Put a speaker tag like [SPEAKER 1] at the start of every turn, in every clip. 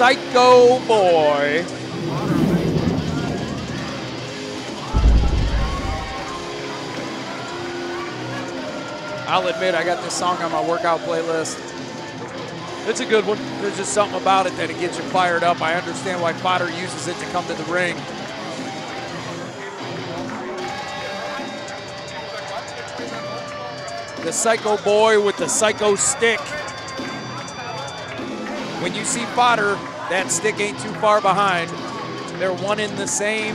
[SPEAKER 1] Psycho Boy. I'll admit I got this song on my workout playlist.
[SPEAKER 2] It's a good one.
[SPEAKER 1] There's just something about it that it gets you fired up. I understand why Fodder uses it to come to the ring. The Psycho Boy with the Psycho Stick. When you see Fodder, that stick ain't too far behind. They're one in the same.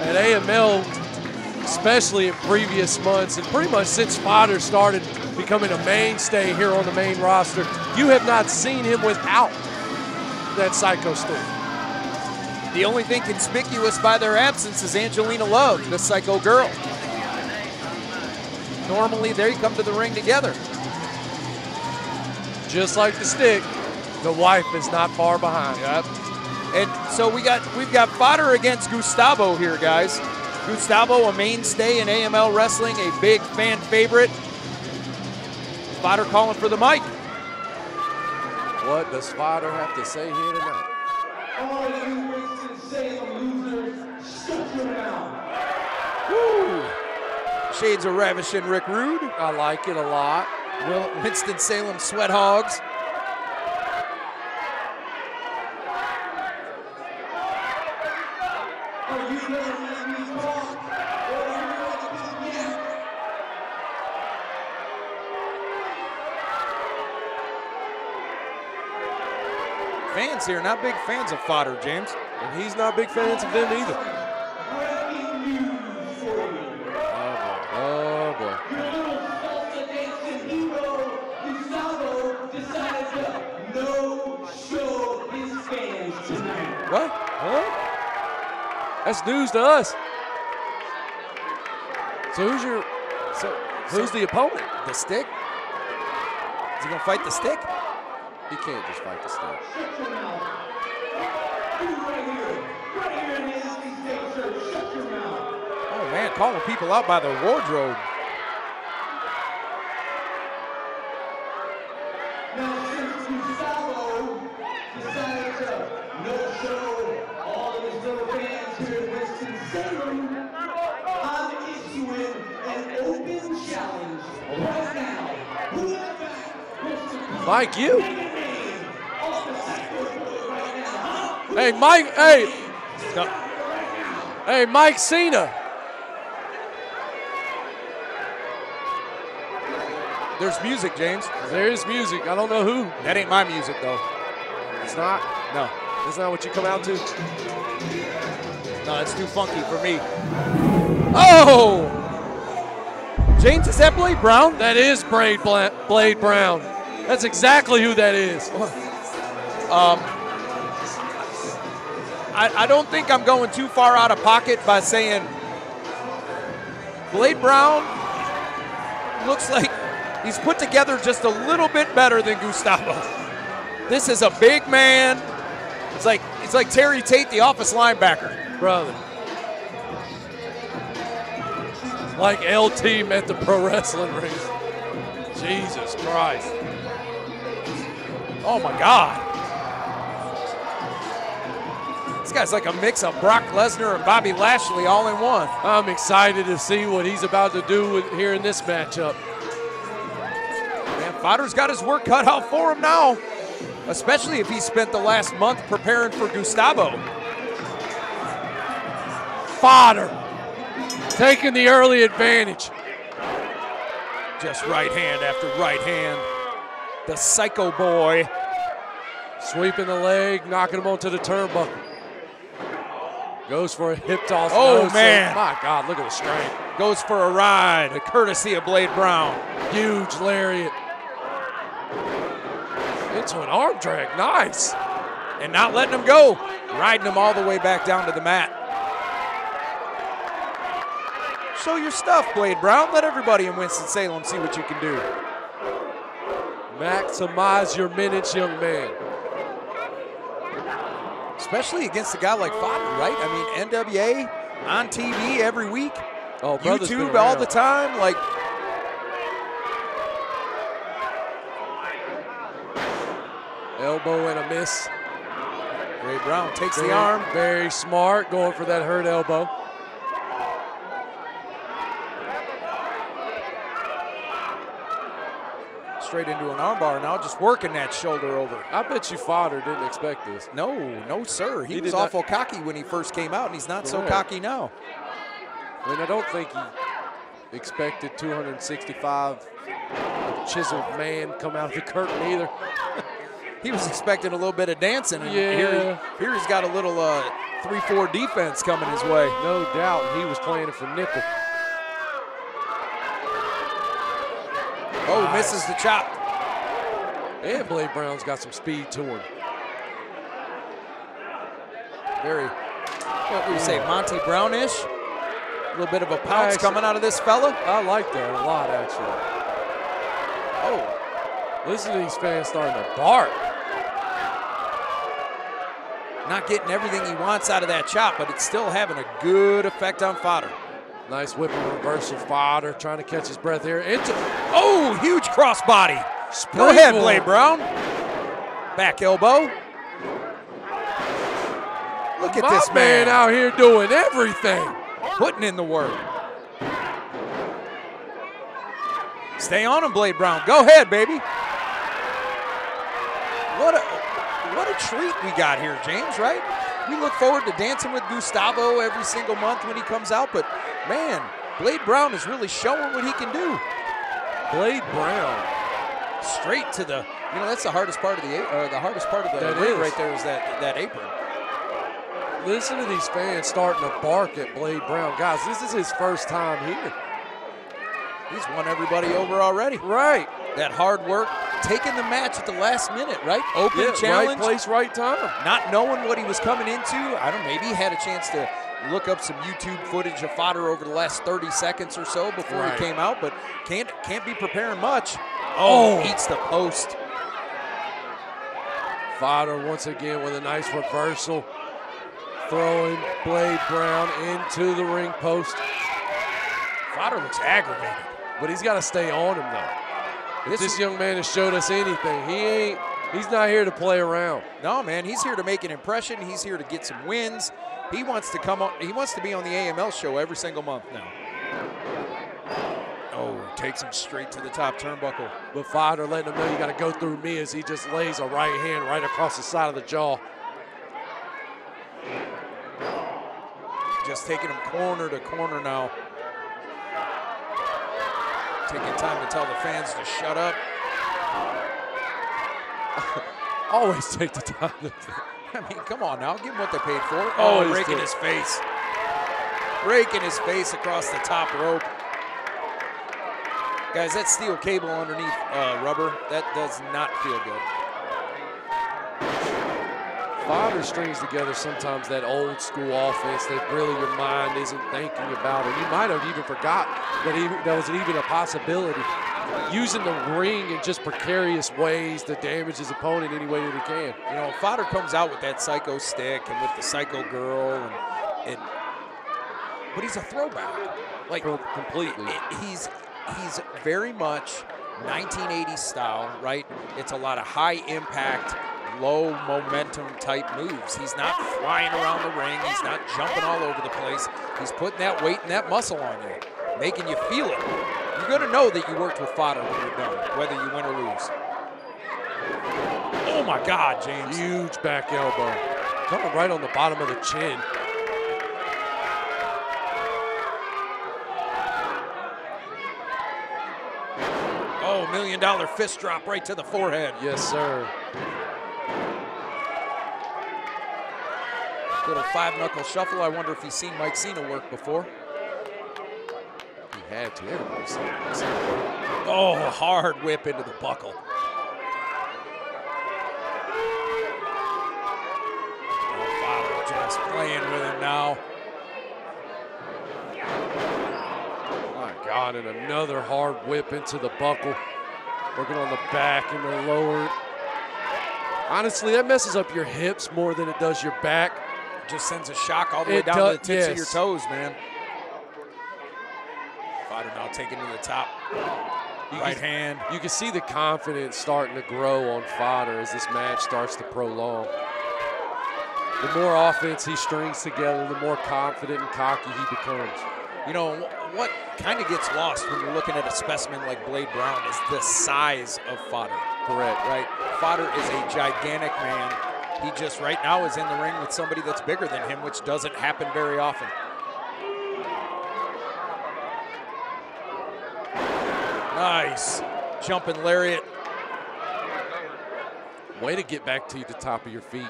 [SPEAKER 2] At AML, especially in previous months, and pretty much since Fodder started becoming a mainstay here on the main roster, you have not seen him without that psycho stick.
[SPEAKER 1] The only thing conspicuous by their absence is Angelina Love, the psycho girl. Normally, they come to the ring together.
[SPEAKER 2] Just like the stick, the wife is not far behind.
[SPEAKER 1] Yep. And so we got we've got Fodder against Gustavo here, guys. Gustavo, a mainstay in AML wrestling, a big fan favorite. Fodder calling for the mic.
[SPEAKER 3] What does Fodder have to say here tonight?
[SPEAKER 4] All you Winston-Salem losers, shut your mouth.
[SPEAKER 1] Woo! Shades of ravishing Rick Rude.
[SPEAKER 3] I like it a lot.
[SPEAKER 1] Will Winston-Salem sweat hogs. Fans here, not big fans of Fodder, James.
[SPEAKER 3] And he's not big fans of them either. That's news to us. So who's your so who's the opponent?
[SPEAKER 1] The stick? Is he gonna fight the stick?
[SPEAKER 3] He can't just fight the stick.
[SPEAKER 4] Shut your mouth. You right here, right here in the NC State shirt, shut your mouth.
[SPEAKER 1] Oh man, calling people out by their wardrobe.
[SPEAKER 4] I'm issuing an open challenge right now. Whoever wants to come
[SPEAKER 3] Mike, you.
[SPEAKER 4] make a name off the Psycho Boy right now, huh?
[SPEAKER 3] Hey, Mike. Hey. Hey, Mike Cena.
[SPEAKER 1] There's music, James.
[SPEAKER 3] There is music. I don't know who.
[SPEAKER 1] That ain't my music though.
[SPEAKER 3] It's not.
[SPEAKER 1] No,
[SPEAKER 3] That's not what you come out to.
[SPEAKER 1] no, it's too funky for me. Oh! James, is that Blade Brown?
[SPEAKER 3] That is Blade, Bla- Blade Brown. That's exactly who that is.
[SPEAKER 1] Um, I, I don't think I'm going too far out of pocket by saying Blade Brown looks like he's put together just a little bit better than Gustavo. This is a big man. It's like it's like Terry Tate, the office linebacker.
[SPEAKER 3] brother. Like LT met the pro wrestling ring. Jesus Christ.
[SPEAKER 1] Oh my God. This guy's like a mix of Brock Lesnar and Bobby Lashley all in one.
[SPEAKER 3] I'm excited to see what he's about to do with, here in this matchup.
[SPEAKER 1] Man, Fodder's got his work cut out for him now, especially if he spent the last month preparing for Gustavo.
[SPEAKER 3] Fodder taking the early advantage.
[SPEAKER 1] Just right hand after right hand. The Psycho Boy.
[SPEAKER 3] Sweeping the leg, knocking him onto the turnbuckle. Goes for a hip toss.
[SPEAKER 1] Oh, man.
[SPEAKER 3] My God, look at the strength.
[SPEAKER 1] Goes for a ride, a courtesy of Blade Brown.
[SPEAKER 3] Huge lariat. Into an arm drag. Nice.
[SPEAKER 1] And not letting him go, riding him all the way back down to the mat. Show your stuff, Blade Brown. Let everybody in Winston-Salem see what you can do.
[SPEAKER 3] Maximize your minutes, young man.
[SPEAKER 1] Especially against a guy like Fodder, right? I mean, NWA on TV every week,
[SPEAKER 3] Oh,
[SPEAKER 1] YouTube all the time. Like,
[SPEAKER 3] Elbow and a miss.
[SPEAKER 1] Blade Brown takes the arm.
[SPEAKER 3] Very smart, going for that hurt elbow.
[SPEAKER 1] Straight into an armbar now, just working that shoulder over.
[SPEAKER 3] I bet you Fodder didn't expect this.
[SPEAKER 1] No, no, sir. He,
[SPEAKER 3] He
[SPEAKER 1] was
[SPEAKER 3] did not-
[SPEAKER 1] awful cocky when he first came out, and he's not so cocky now.
[SPEAKER 3] I mean, I don't think he expected 265 chiseled man come out of the curtain either.
[SPEAKER 1] He was expecting a little bit of dancing, and
[SPEAKER 3] Yeah.
[SPEAKER 1] here, here he's got a little uh, 3-4 defense coming his way.
[SPEAKER 3] No doubt he was playing it for nickel.
[SPEAKER 1] Oh, misses the chop.
[SPEAKER 3] And Blade Brown's got some speed to him.
[SPEAKER 1] Very, what do you say, Monty Brownish? A little bit of a pounce
[SPEAKER 3] Actually-
[SPEAKER 1] coming out of this fella.
[SPEAKER 3] I like that a lot, actually.
[SPEAKER 1] Oh,
[SPEAKER 3] Listen to these fans starting to bark.
[SPEAKER 1] not getting everything he wants out of that chop, but it's still having a good effect on fodder.
[SPEAKER 3] Nice whipping reversal fodder, trying to catch his breath here. Into
[SPEAKER 1] Oh, huge crossbody. Go ahead, Blade Brown. Back elbow. Look at
[SPEAKER 3] my
[SPEAKER 1] this
[SPEAKER 3] man
[SPEAKER 1] man
[SPEAKER 3] out here doing everything.
[SPEAKER 1] putting in the work. Stay on him, Blade Brown. Go ahead, baby. What a treat we got here, James, right? We look forward to dancing with Gustavo every single month when he comes out, but man, Blade Brown is really showing what he can do.
[SPEAKER 3] Blade Brown.
[SPEAKER 1] Straight to the, you know, that's the hardest part of the a- uh, the hardest part of the
[SPEAKER 3] That
[SPEAKER 1] ring right there is that that apron.
[SPEAKER 3] Listen to these fans starting to bark at Blade Brown. Guys, this is his first time here.
[SPEAKER 1] He's won everybody over already.
[SPEAKER 3] Right.
[SPEAKER 1] That hard work, taking the match at the last minute, right? Open
[SPEAKER 3] Yeah,
[SPEAKER 1] challenge,
[SPEAKER 3] right place, right time.
[SPEAKER 1] not knowing what he was coming into. I don't. Maybe he had a chance to look up some YouTube footage of fodder over the last 30 seconds or so before
[SPEAKER 3] Right.
[SPEAKER 1] he came out, but can't can't be preparing much. Oh. oh, eats the post.
[SPEAKER 3] Fodder once again with a nice reversal. Throwing Blade Brown into the ring post.
[SPEAKER 1] Fodder looks aggravated.
[SPEAKER 3] But he's got to stay on him, though.
[SPEAKER 1] This
[SPEAKER 3] this young man has showed us anything, he ain't, he's not here to play around.
[SPEAKER 1] No, man, he's here to make an impression. He's here to get some wins. He wants to come on. He wants to be on the AML show every single month now. Oh, takes him straight to the top turnbuckle.
[SPEAKER 3] But Fodder letting him know you got to go through me as he just lays a right hand right across the side of the jaw.
[SPEAKER 1] Just taking him corner to corner now. Taking time to tell the fans to shut up.
[SPEAKER 3] Always take the time to.
[SPEAKER 1] I mean, come on now, give him what they paid for. Oh,
[SPEAKER 3] Always
[SPEAKER 1] raking
[SPEAKER 3] do.
[SPEAKER 1] his face. Breaking his face across the top rope. Guys, that steel cable underneath uh, rubber, that does not feel good.
[SPEAKER 3] Fodder strings together sometimes that old school offense that really your mind isn't thinking about, or you might have even forgot that even, that was even a possibility. Using the ring in just precarious ways to damage his opponent any way that he can.
[SPEAKER 1] You know, Fodder comes out with that psycho stick and with the psycho girl, and, and but he's a throwback. Like
[SPEAKER 3] Com- completely.
[SPEAKER 1] he's he's very much 1980s style, right? It's a lot of high impact, low momentum type moves. He's not flying around the ring. He's not jumping all over the place. He's putting that weight and that muscle on you, making you feel it. You're gonna know that you worked with Fodder when you're done, whether you win or lose. Oh my God, James!
[SPEAKER 3] Huge back elbow. Coming right on the bottom of the chin.
[SPEAKER 1] Oh, million dollar fist drop right to the forehead.
[SPEAKER 3] Yes, sir.
[SPEAKER 1] Little five knuckle shuffle. I wonder if he's seen Mike Cena work before.
[SPEAKER 3] He had to. Everybody's seen this.
[SPEAKER 1] Oh, hard whip into the buckle. Oh, just playing with him now.
[SPEAKER 3] My God, and another hard whip into the buckle. Working on the back and the lower. Honestly, that messes up your hips more than it does your back.
[SPEAKER 1] Just sends a shock all the way
[SPEAKER 3] It
[SPEAKER 1] down
[SPEAKER 3] does-
[SPEAKER 1] to the tips of your toes, man. Fodder now taking to the top.
[SPEAKER 3] You
[SPEAKER 1] Right
[SPEAKER 3] can-
[SPEAKER 1] hand.
[SPEAKER 3] You can see the confidence starting to grow on Fodder as this match starts to prolong. The more offense he strings together, the more confident and cocky he becomes.
[SPEAKER 1] You know, what kind of gets lost when you're looking at a specimen like Blade Brown is the size of Fodder.
[SPEAKER 3] Correct.
[SPEAKER 1] Right? Fodder is a gigantic man. He just right now is in the ring with somebody that's bigger than him, which doesn't happen very often. Nice. Jumping lariat.
[SPEAKER 3] Way to get back to the top of your feet.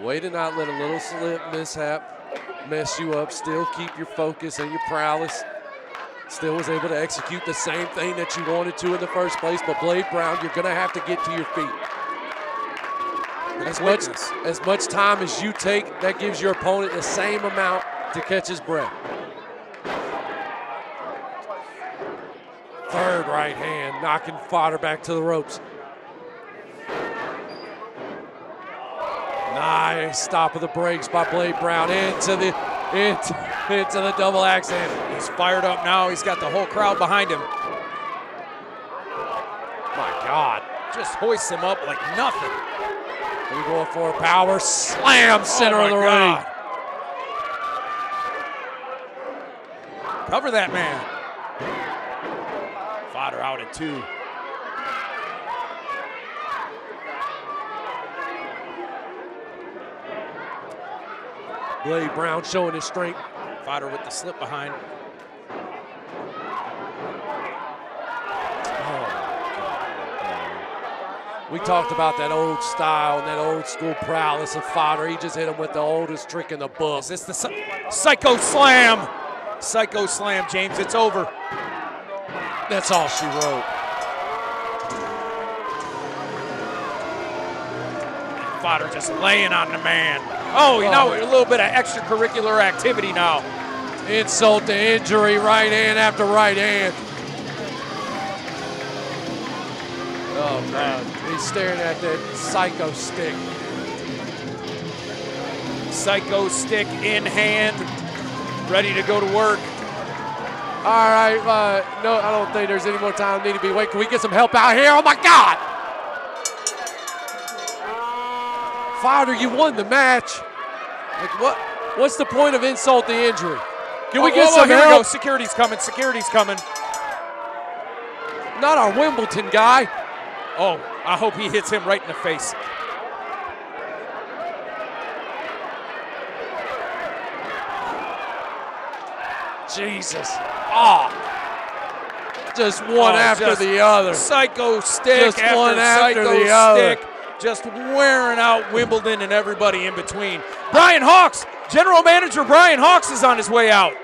[SPEAKER 3] Way to not let a little slip mishap mess you up. Still keep your focus and your prowess. Still was able to execute the same thing that you wanted to in the first place. But Blade Brown, you're going to have to get to your feet. As much, as much time as you take, that gives your opponent the same amount to catch his breath. Third right hand, knocking Fodder back to the ropes. Nice stop of the brakes by Blade Brown into the into, into the double axe.
[SPEAKER 1] He's fired up now. He's got the whole crowd behind him.
[SPEAKER 3] My God.
[SPEAKER 1] Just hoists him up like nothing.
[SPEAKER 3] Going for power slam oh center
[SPEAKER 1] Oh
[SPEAKER 3] of the ring.
[SPEAKER 1] Cover that man. Fodder out at two.
[SPEAKER 3] Blade Brown showing his strength.
[SPEAKER 1] Fodder with the slip behind.
[SPEAKER 3] We talked about that old style and that old school prowess of Fodder. He just hit him with the oldest trick in the book.
[SPEAKER 1] It's the Psycho Slam? Psycho Slam, James. It's over.
[SPEAKER 3] That's all she wrote.
[SPEAKER 1] Fodder just laying on the man. Oh, you know, oh, a little bit of extracurricular activity now.
[SPEAKER 3] Insult to injury, right hand after right hand. Oh, God. Staring at that psycho stick.
[SPEAKER 1] Psycho stick in hand, ready to go to work.
[SPEAKER 3] All right, uh, no, I don't think there's any more time need to be. Wait, can we get some help out here? Oh my God! Fodder, you won the match. Like what? What's the point of insult to injury? Can we
[SPEAKER 1] Oh,
[SPEAKER 3] get
[SPEAKER 1] whoa,
[SPEAKER 3] some
[SPEAKER 1] here we go.
[SPEAKER 3] help?
[SPEAKER 1] Security's coming. Security's coming.
[SPEAKER 3] Not our Wimbledon guy.
[SPEAKER 1] Oh, I hope he hits him right in the face.
[SPEAKER 3] Jesus. Ah. Just one
[SPEAKER 1] Oh,
[SPEAKER 3] after
[SPEAKER 1] just
[SPEAKER 3] the other.
[SPEAKER 1] Psycho stick
[SPEAKER 3] Just
[SPEAKER 1] after
[SPEAKER 3] one after
[SPEAKER 1] psycho
[SPEAKER 3] the other.
[SPEAKER 1] stick. Just wearing out Wimbledon and everybody in between. Brian Hawks, general manager Brian Hawks is on his way out.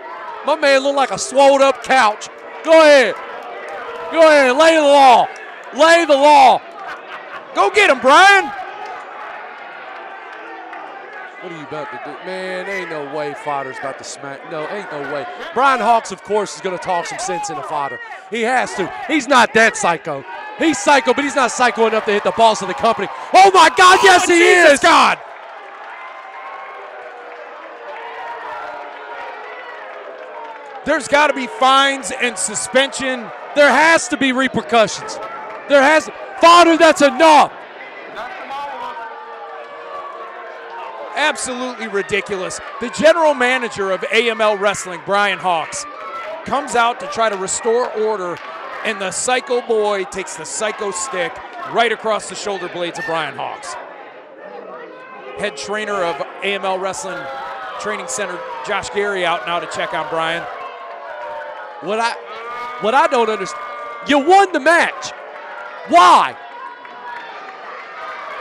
[SPEAKER 3] My man looked like a swelled up couch. Go ahead. Go ahead. Lay the law. Lay the law.
[SPEAKER 1] Go get him, Brian.
[SPEAKER 3] What are you about to do? Man, ain't no way Fodder's about to smack. No, ain't no way. Brian Hawks, of course, is going to talk some sense into Fodder. He has to. He's not that psycho. He's psycho, but he's not psycho enough to hit the boss of the company. Oh my God, yes
[SPEAKER 1] Oh,
[SPEAKER 3] he
[SPEAKER 1] Jesus
[SPEAKER 3] is.
[SPEAKER 1] God. There's got to be fines and suspension.
[SPEAKER 3] There has to be repercussions. There has. Fodder, that's enough.
[SPEAKER 1] Absolutely ridiculous. The general manager of AML Wrestling, Brian Hawks, comes out to try to restore order, and the psycho boy takes the psycho stick right across the shoulder blades of Brian Hawks. Head trainer of AML Wrestling Training Center, Josh Gary, out now to check on Brian.
[SPEAKER 3] What I, what I don't understand. You won the match. Why?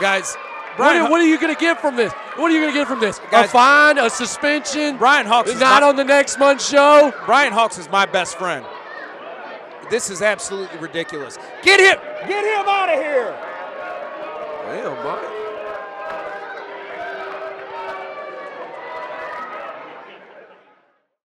[SPEAKER 1] Guys,
[SPEAKER 3] What
[SPEAKER 1] Brian,
[SPEAKER 3] are, what are you going to get from this? What are you going to get from this?
[SPEAKER 1] Guys-
[SPEAKER 3] a fine, a suspension,
[SPEAKER 1] Brian Hawks is
[SPEAKER 3] not
[SPEAKER 1] my-
[SPEAKER 3] on the next month's show.
[SPEAKER 1] Brian Hawks is my best friend. This is absolutely ridiculous. Get him! Get him out of here!
[SPEAKER 3] Damn, Mike.